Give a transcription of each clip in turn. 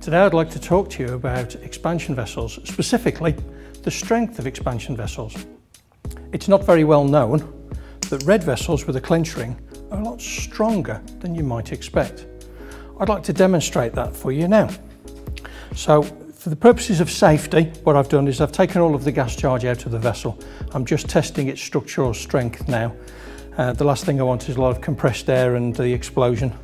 Today I'd like to talk to you about expansion vessels, specifically the strength of expansion vessels. It's not very well known that red vessels with a clench ring are a lot stronger than you might expect. I'd like to demonstrate that for you now. So for the purposes of safety, what I've done is I've taken all of the gas charge out of the vessel. I'm just testing its structural strength now. Uh, the last thing I want is a lot of compressed air and the explosion.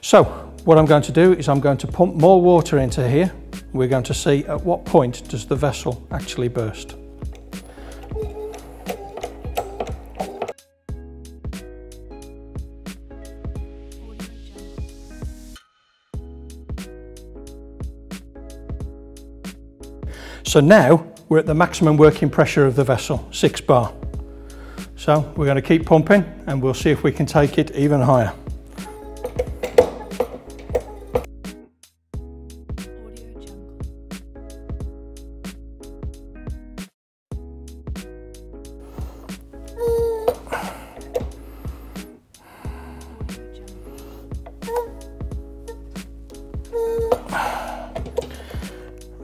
So what I'm going to do is I'm going to pump more water into here. We're going to see at what point does the vessel actually burst. So now we're at the maximum working pressure of the vessel, 6 bar. So we're going to keep pumping and we'll see if we can take it even higher.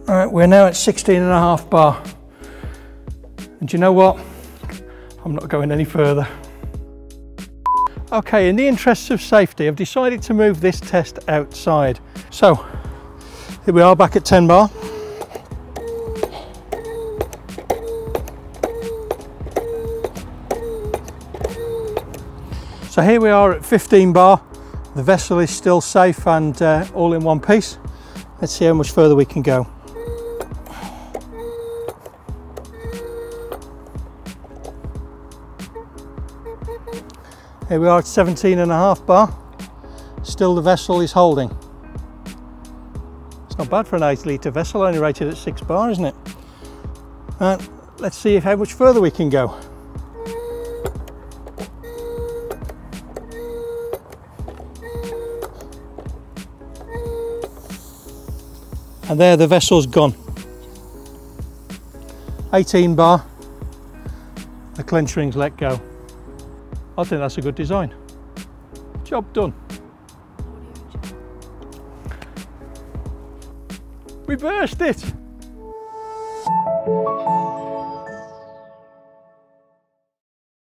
All right, we're now at 16 and a half bar. And you know what? I'm not going any further. Okay, in the interests of safety, I've decided to move this test outside. So, here we are back at 10 bar. So here we are at 15 bar. The vessel is still safe and uh, all in one piece. Let's see how much further we can go. Here we are at 17 and a half bar. Still the vessel is holding. It's not bad for an 8 litre vessel, only rated at 6 bar, isn't it? And let's see how much further we can go. And there the vessel's gone. 18 bar, the clench ring's let go. I think that's a good design. Job done. We burst it.